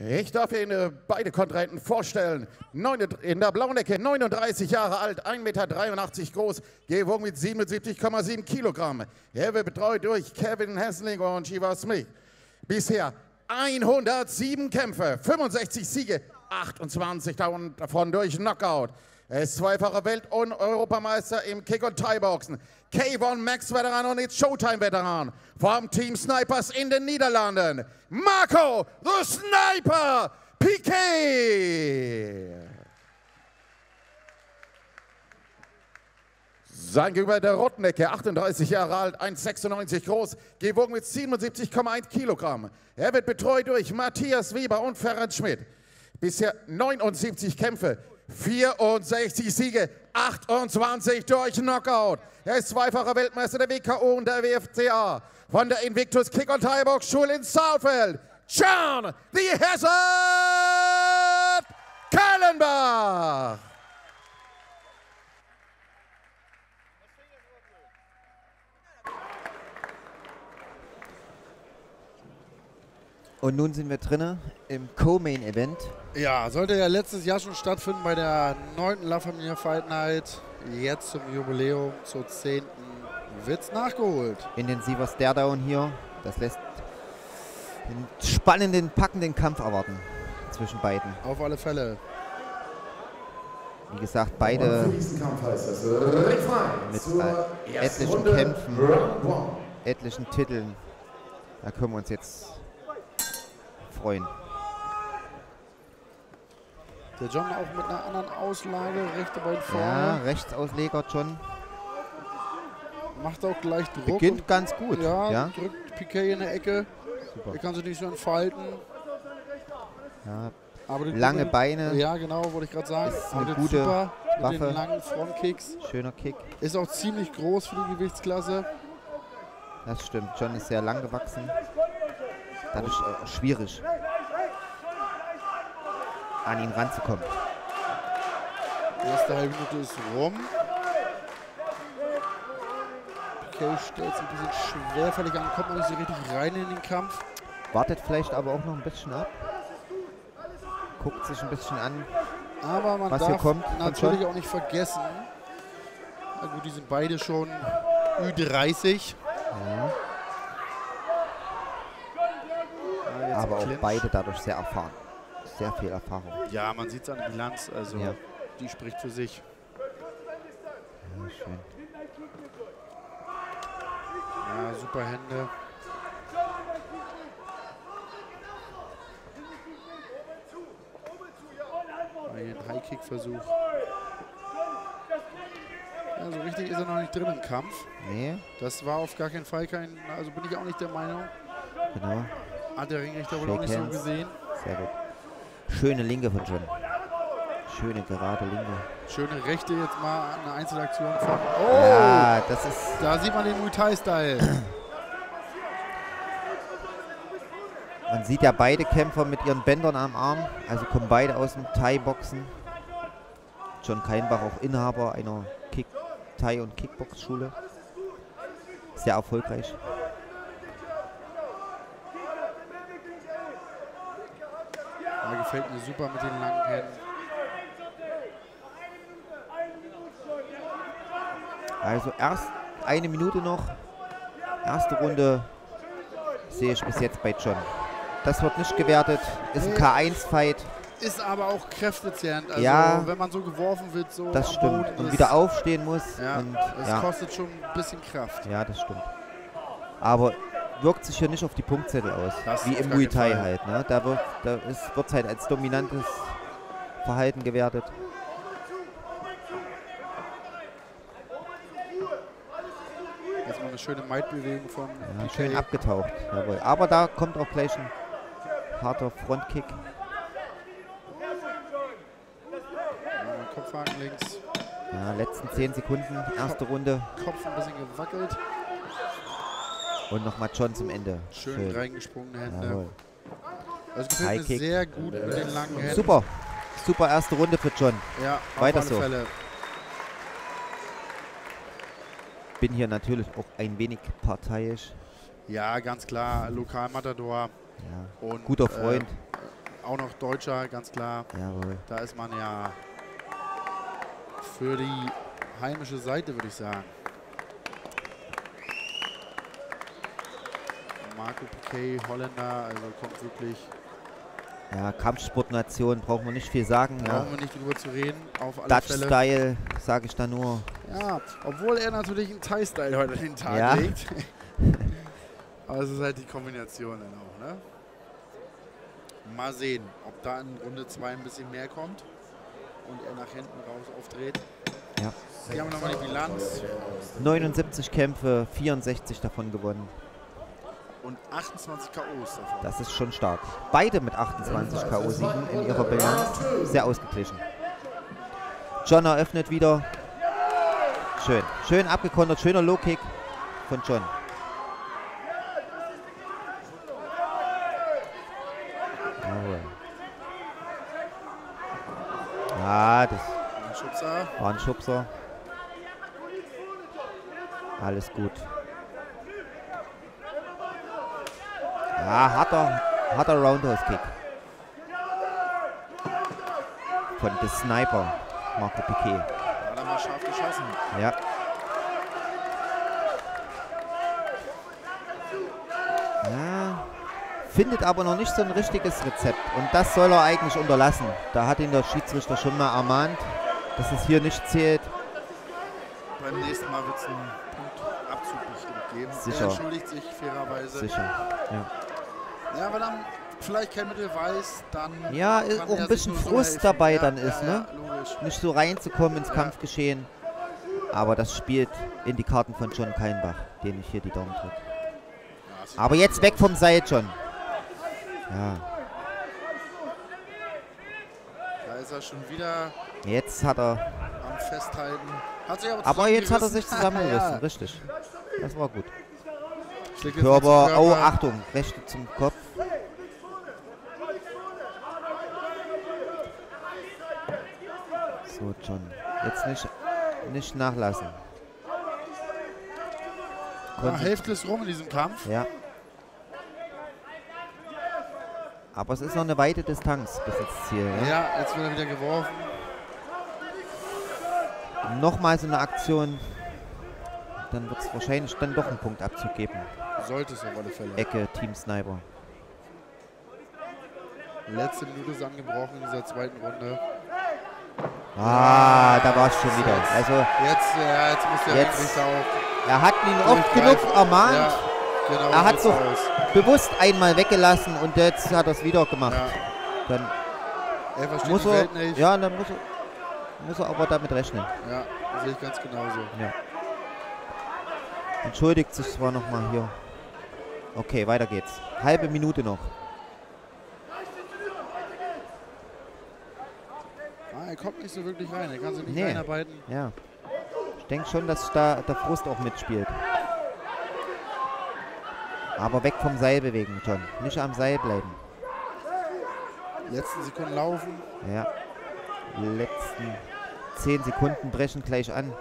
Ich darf Ihnen beide Kontrahenten vorstellen. in der blauen Ecke 39 Jahre alt, 1,83 Meter groß, gewogen mit 77,7 Kilogramm. Er wird betreut durch Kevin Hessling und Shiva Smith. Bisher 107 Kämpfe, 65 Siege, 28 davon durch Knockout. Er ist zweifacher Welt- und Europameister im Kick- und Thai-Boxen. K1 Max-Veteran und jetzt Showtime-Veteran vom Team Snipers in den Niederlanden. Marco, the Sniper, Piquet. Sein Gegenüber der Rottnecke, 38 Jahre alt, 1,96 groß, gewogen mit 77,1 Kilogramm. Er wird betreut durch Matthias Weber und Ferrat Schmidt. Bisher 79 Kämpfe, 64 Siege, 28 durch Knockout. Er ist zweifacher Weltmeister der WKO und der WFCA von der Invictus Kick- und Thai-Box Schule in Saalfeld. John the Hazard Kallenbach. Und nun sind wir drinnen im Co-Main-Event. Ja, sollte ja letztes Jahr schon stattfinden bei der 9. La Familia Fight Night. Jetzt zum Jubiläum, zur 10. wird es nachgeholt. Intensiver Staredown hier. Das lässt einen spannenden, packenden Kampf erwarten zwischen beiden. Auf alle Fälle. Wie gesagt, beide mit äh, etlichen Kämpfen, etlichen Titeln. Da können wir uns jetzt freuen. Der John auch mit einer anderen Auslage, rechte Bein vorne. Ja, Rechtsausleger John. Macht auch gleich Druck. Beginnt ganz gut. Ja, ja, drückt Piquet in der Ecke. Super. Er kann sich nicht so entfalten. Ja, lange guten- Beine, Ja, genau, wollte ich gerade sagen. Ist eine gute super mit Waffe. den langen Frontkicks. schöner Kick. Ist auch ziemlich groß für die Gewichtsklasse. Das stimmt. John ist sehr lang gewachsen. Dadurch äh, schwierig, an ihn ranzukommen. Die erste halbe Minute ist rum. Piquet stellt es ein bisschen schwerfällig an, kommt noch nicht so richtig rein in den Kampf. Wartet vielleicht aber auch noch ein bisschen ab. Guckt sich ein bisschen an. Aber man Was hier darf kommt von natürlich auch nicht vergessen, na gut, die sind beide schon Ü30. Ja, Ja, jetzt aber auch Clinch. beide dadurch sehr erfahren. Sehr viel Erfahrung. Ja, man sieht es an der Bilanz, also Ja. die spricht für sich. Ja, schön. Ja, super Hände. Ein High-Kick-Versuch. Ja, so richtig ist er noch nicht drin im Kampf. Nee, Das war auf gar keinen Fall kein, also bin ich auch nicht der Meinung. genau. Hat der Ringrichter wohl auch nicht so gesehen. Sehr gut. Schöne Linke von John. Schöne gerade Linke. Schöne Rechte jetzt mal eine Einzelaktion von. Oh! Ja, das ist Da sieht man den Muay Thai-Style. Man sieht ja beide Kämpfer mit ihren Bändern am Arm, also kommen beide aus dem Thai-Boxen. John Keinbach auch Inhaber einer Kick Thai- und Kickbox-Schule. Sehr erfolgreich. Gefällt mir super mit den langen Händen. Also erst eine Minute noch. Erste Runde sehe ich bis jetzt bei John. Das wird nicht gewertet. Ist ein Nee. K1-Fight. Ist aber auch kräftezehrend. Also Ja. wenn man so geworfen wird, so Das stimmt. Boden, Und wieder aufstehen muss. Ja, Und, das ja. kostet schon ein bisschen Kraft. ja, das stimmt. Aber wirkt sich hier nicht auf die Punktzettel aus. Das wie im Muay Thai halt. Ne? Da wird da ist, wird's halt als dominantes Verhalten gewertet. Jetzt mal eine schöne Maidbewegung von Ja, schön abgetaucht. Jawohl. Aber da kommt auch gleich ein harter Frontkick. Ja, Kopfhaken links, Ja, letzten 10 Sekunden, erste Runde. Kopf ein bisschen gewackelt. Und nochmal John zum Ende. Schön, reingesprungene Hände. Jawohl. Also gefällt mir sehr gut mit den langen Händen. Super. Super erste Runde für John. Ja, Weiter so. Fälle. Bin hier natürlich auch ein wenig parteiisch. Ja, ganz klar. Lokalmatador Ja. und Guter Freund. Äh, auch noch Deutscher, ganz klar. Jawohl. Da ist man ja für die heimische Seite, würde ich sagen. Marco Piquet, Holländer, also kommt wirklich, Ja, Kampfsportnation, brauchen wir nicht viel sagen. Ja. brauchen wir nicht drüber zu reden, auf alle Dutch Fälle. Style, sage ich da nur. Ja, obwohl er natürlich einen Thai-Style heute den Tag Ja. legt. Aber es ist halt die Kombination dann auch, ne? Mal sehen, ob da in Runde 2 ein bisschen mehr kommt und er nach hinten raus aufdreht. Ja. Hier haben wir nochmal die Bilanz 79 Kämpfe, 64 davon gewonnen. Und 28 K.O.s davon. Das ist schon stark. Beide mit 28 K.O.-Siegen in ihrer Bilanz. Sehr ausgeglichen. John eröffnet wieder. Schön. Schön abgekontert. Schöner Low-Kick von John. Ja, das Ein Schubser. war ein Schubser. Alles gut. Ja, harter, harter Roundhouse-Kick. Von The Sniper, Marco Piquet. Hat er mal scharf geschossen. Ja. Ja. Findet aber noch nicht so ein richtiges Rezept. Und das soll er eigentlich unterlassen. Da hat ihn der Schiedsrichter schon mal ermahnt, dass es hier nicht zählt. Beim nächsten Mal wird es einen Punktabzug bestimmt geben. Sicher. Er entschuldigt sich fairerweise. Sicher. Ja, wenn er vielleicht kein Mittel weiß, dann. Ja, kann auch ein bisschen so Frust helfen. dabei ja, dann ja, ist, ja, ne? Logisch. Nicht so reinzukommen ins Ja. Kampfgeschehen. Aber das spielt in die Karten von John Keinbach, den ich hier die Daumen drücke. Ja, Aber jetzt weg vom Seil, John. Ja, Da ist er schon wieder jetzt hat er. am Festhalten. Hat aber, Aber jetzt hat er sich zusammengerissen. ja. richtig. Das war gut. Körper, oh, Körper. Achtung, rechte zum Kopf. So, John. Jetzt nicht, nicht nachlassen. Ja, Konzen- Hälfte ist rum in diesem Kampf. Ja. Aber es ist noch eine weite Distanz bis ins Ziel. Ja? Ja, jetzt wird er wieder geworfen. Nochmal so eine Aktion. Dann wird es wahrscheinlich dann doch einen Punktabzug geben. Sollte es auf alle Fälle. Ecke, Team Sniper. Letzte Minute ist angebrochen in dieser zweiten Runde. Ah, da war es schon wieder. Also Jetzt, ja, jetzt muss der Jetzt. Auch er hat ihn oft genug ermahnt, Ja, genau Er hat so- aus. bewusst einmal weggelassen und jetzt hat er es wieder gemacht. Ja, Dann er versteht muss er, nicht. ja, dann muss er, muss er aber damit rechnen. Ja, sehe ich ganz genauso. Entschuldigt sich zwar nochmal hier. Okay, weiter geht's. Halbe Minute noch. Ah, er kommt nicht so wirklich rein. Er kann sich nicht Nee. einarbeiten. Ja. Ich denke schon, dass da der Frust auch mitspielt. Aber weg vom Seil bewegen, John. Nicht am Seil bleiben. Letzten Sekunden laufen. Ja. Letzten 10 Sekunden brechen gleich an.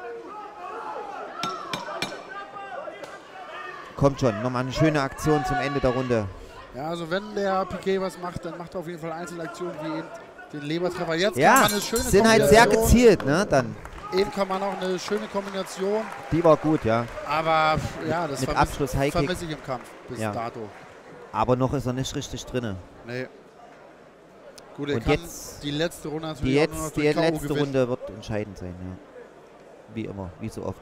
Kommt schon, nochmal eine schöne Aktion zum Ende der Runde. Ja, also wenn der Piquet was macht, dann macht er auf jeden Fall Einzelaktionen wie eben den Lebertreffer. Jetzt kann Ja, man eine schöne sind halt sehr gezielt, ne? Dann. Eben kann man auch eine schöne Kombination, Die war gut, ja. aber ja, das Mit vermisse Abschluss High Kick. vermiss ich im Kampf bis Ja. dato. Aber noch ist er nicht richtig drinne. Nee. Gut, er Und kann jetzt- die letzte Runde Die, natürlich noch jetzt, die letzte gewinnen. Runde wird entscheidend sein, ja. Wie immer, wie so oft.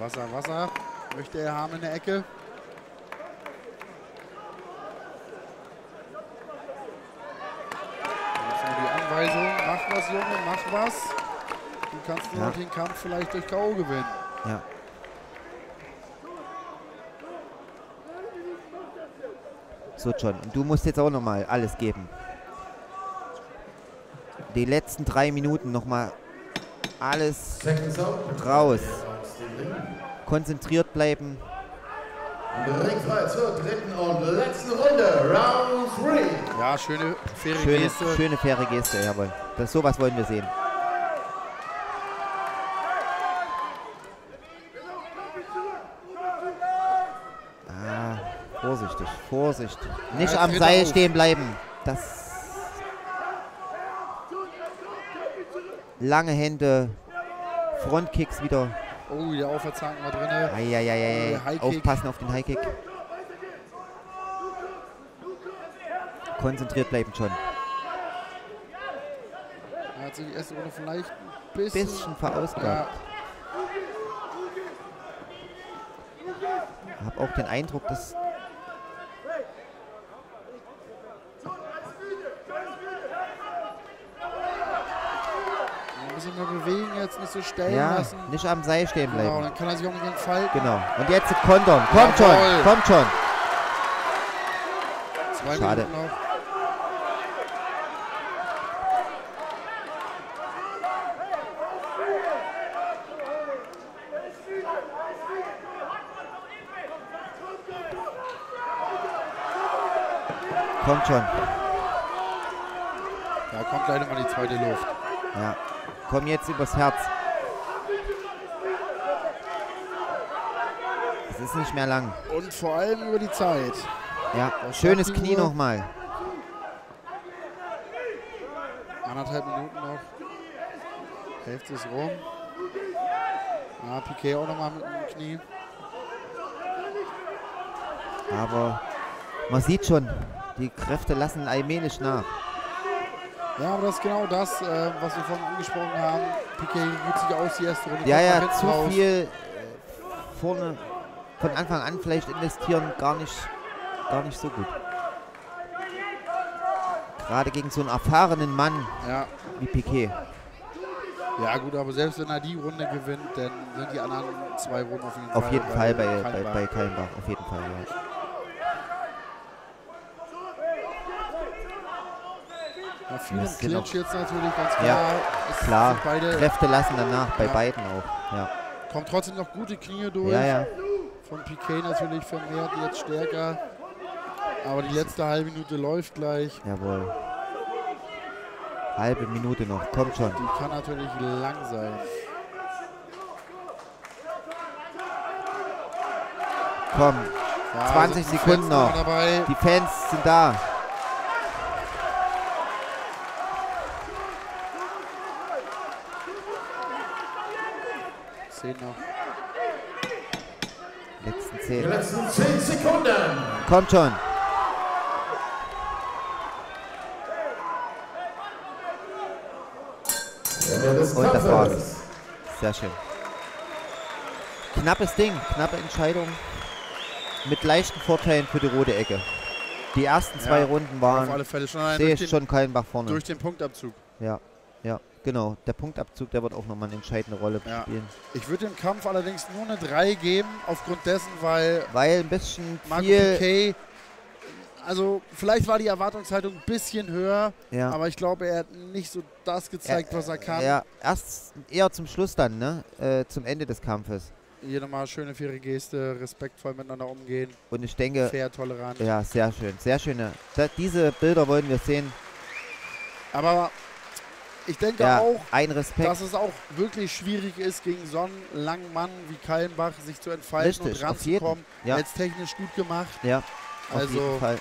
Wasser, Wasser. Möchte er haben in der Ecke. Die Anweisung, mach was, Junge, mach was. Du kannst nur Ja. noch den Kampf vielleicht durch K.O. gewinnen. Ja. So, John, und du musst jetzt auch nochmal alles geben. Die letzten drei Minuten nochmal alles raus. Konzentriert bleiben. Ringfrei zur dritten und letzten Runde. Round 3. Ja, schöne, faire Schöne, Geste. schöne faire Geste, jawohl. Das, sowas wollen wir sehen. Ah, Vorsichtig, vorsichtig. Nicht jetzt am Seil auf. stehen bleiben. Das. Lange Hände. Frontkicks wieder. Oh, der Aufwärtshaken war drin. Der Highkick. Aufpassen auf den Highkick. Konzentriert bleiben schon. Er hat sich die erste Runde vielleicht ein bisschen. Bisschen verausgabt. Ja, Hab auch den Eindruck, dass. Bisschen mehr bewegen, jetzt nicht so stellen Ja, lassen. nicht am Seil stehen Genau, bleiben. dann kann er sich auch nicht entfalten. Genau. Und jetzt kontern. Kommt schon, kommt schon. Zwei Schade. Kommt schon. Da kommt leider mal die zweite Luft. Ja. Komm jetzt übers Herz. Es ist nicht mehr lang. Und vor allem über die Zeit. Ja. Das Schönes Knie nochmal. Anderthalb Minuten noch. Hälfte ist rum. Ah, Piquet auch nochmal mit dem Knie. Aber man sieht schon, die Kräfte lassen allmählich nach. Ja, aber das ist genau das, äh, was wir vorhin angesprochen haben. Piquet ruht sich aus, die erste Runde. Ja, ja, zu raus. viel äh, vorne von Anfang an vielleicht investieren, gar nicht, gar nicht so gut. Gerade gegen so einen erfahrenen Mann Ja. wie Piquet. ja, gut, aber selbst wenn er die Runde gewinnt, dann sind die anderen zwei Runden auf jeden Auf Fall. jeden Fall bei, bei, Kallenbach. bei Kallenbach. Auf jeden Fall, ja. Ja, viel Das im sind Clinch jetzt natürlich, ganz klar. Ja, Klar, Kräfte lassen danach, bei Ja. beiden auch. Ja, kommt trotzdem noch gute Knie durch. ja, ja. Von Piquet natürlich vermehrt jetzt stärker. Aber die letzte halbe Minute läuft gleich. jawohl. Halbe Minute noch, kommt schon. Die kann natürlich lang sein. Komm, Ja, 20 sind die Sekunden noch. Die Fans sind da. Zehn noch. Letzten Die 10. letzten 10 Sekunden. Kommt schon. Und das war's. Sehr schön. Knappes Ding, knappe Entscheidung. Mit leichten Vorteilen für die rote Ecke. Die ersten zwei Ja, Runden Auf alle waren, Fälle schon den, schon Kallenbach vorne. durch den Punktabzug. Ja, ja, genau. Der Punktabzug, der wird auch nochmal eine entscheidende Rolle Ja. spielen. Ich würde dem Kampf allerdings nur eine 3 geben, aufgrund dessen, weil Weil ein bisschen Marco. Piquet, also vielleicht war die Erwartungshaltung ein bisschen höher, Ja, aber ich glaube, er hat nicht so das gezeigt, was er kann. ja, erst eher zum Schluss dann, ne? Äh, zum Ende des Kampfes. Hier nochmal schöne, faire Geste, respektvoll miteinander umgehen, Und ich denke, fair, tolerant. ja, sehr schön, sehr schöne. Da, diese Bilder wollen wir sehen. Aber ich denke Ja, auch, dass es auch wirklich schwierig ist, gegen so einen langen Mann wie Kallenbach sich zu entfalten Richtig, und ranzukommen. Ja. Jetzt technisch gut gemacht. Ja, auf Also- jeden Fall.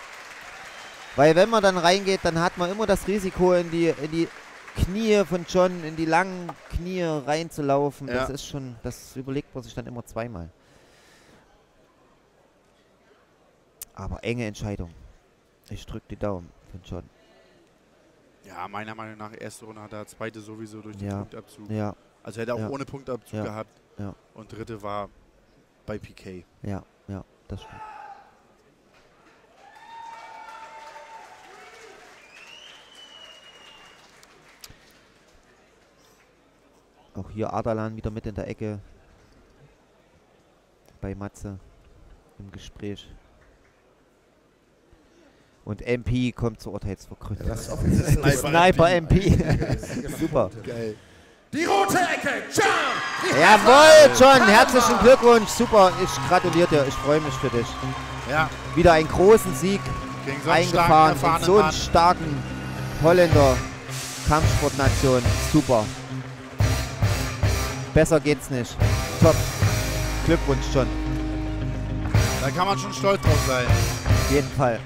Weil wenn man dann reingeht, dann hat man immer das Risiko, in die, in die Knie von John, in die langen Knie reinzulaufen. Ja. Das ist schon, das überlegt man sich dann immer zweimal. Aber enge Entscheidung. Ich drücke die Daumen von John. Ja, meiner Meinung nach, erste Runde hat er, zweite sowieso durch den Ja. Punktabzug. Ja, Also hätte er auch Ja. ohne Punktabzug Ja. gehabt. Ja. Und dritte war bei PK. ja, ja, das stimmt. Auch hier Adalan wieder mit in der Ecke. Bei Matze im Gespräch. Und MP kommt zur Urteilsverkündung. Das offizielle Sniper MP. Super. Geil. Die rote Ecke. John. Jawohl, John, herzlichen Glückwunsch. Super, ich gratuliere dir. Ich freue mich für dich. Ja, Wieder einen großen Sieg gegen so eingefahren in erfahrenen so einen starken Holländer Kampfsportnation. Super. Besser geht's nicht. Top. Glückwunsch, John. Da kann man schon stolz drauf sein. Auf jeden Fall.